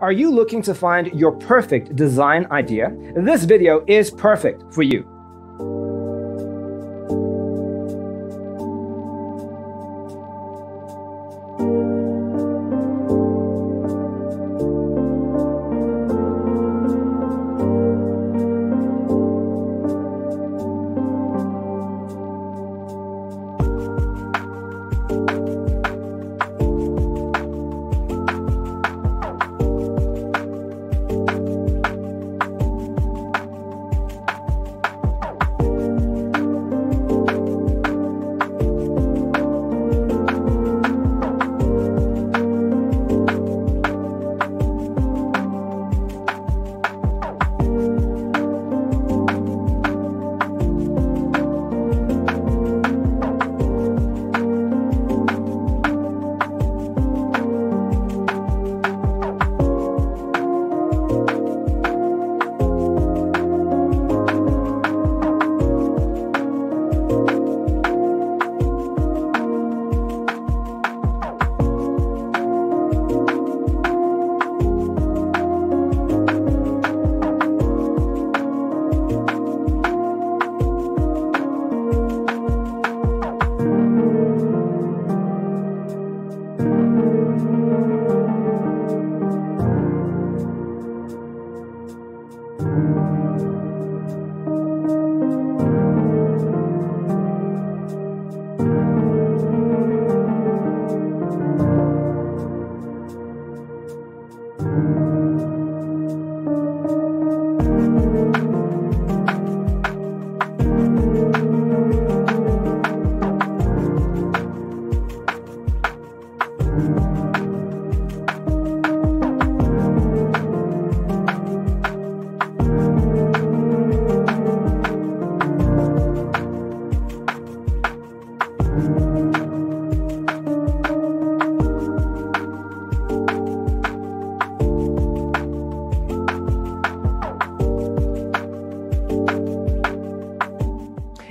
Are you looking to find your perfect design idea? This video is perfect for you.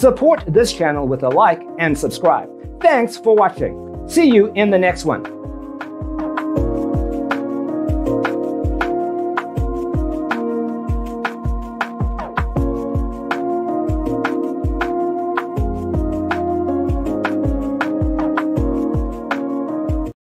Support this channel with a like and subscribe. Thanks for watching. See you in the next one.